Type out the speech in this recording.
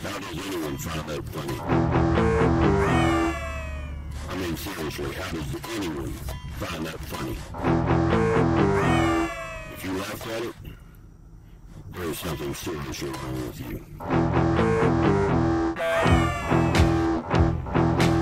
How does anyone find that funny? I mean, seriously, how does anyone find that funny? If you laugh at it, there is something seriously wrong with you.